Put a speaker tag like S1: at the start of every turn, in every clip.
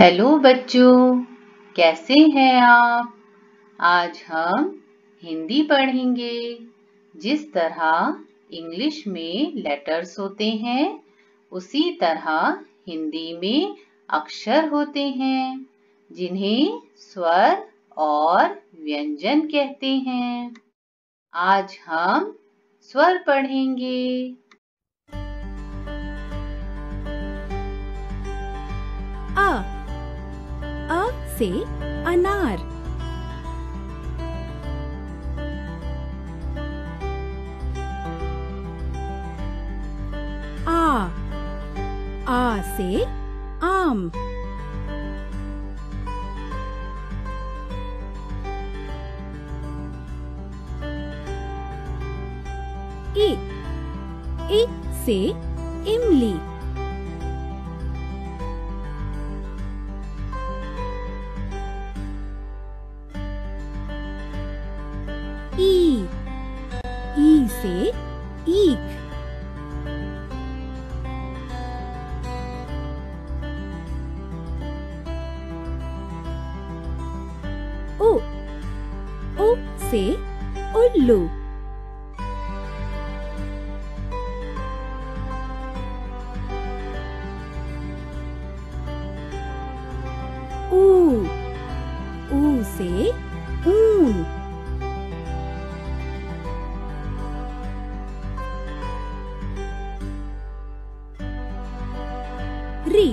S1: Hello बच्चों, कैसे हैं आप? आज हम हिंदी पढ़ेंगे। जिस तरह इंग्लिश में लेटर्स होते हैं, उसी तरह हिंदी में अक्षर होते हैं, जिन्हें स्वर और व्यंजन कहते हैं। आज हम स्वर पढ़ेंगे।
S2: से अनार। आ। आ से आम। इ इ से इमली। से ईक ओ ओ से री।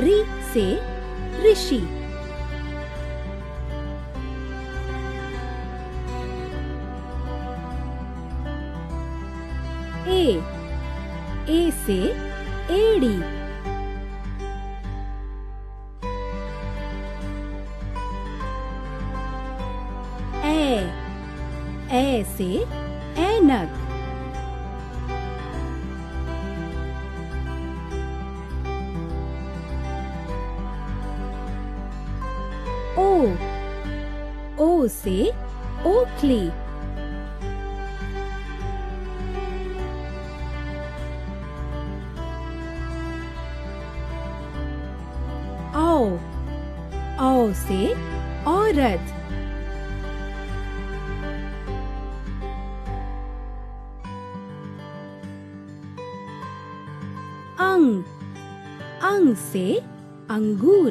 S2: री से ऋषि। ए। ए से एड़ी। ए। ए से ऐनक से ओखली। आओ आओ से औरत। अंग अंग से अंगूर।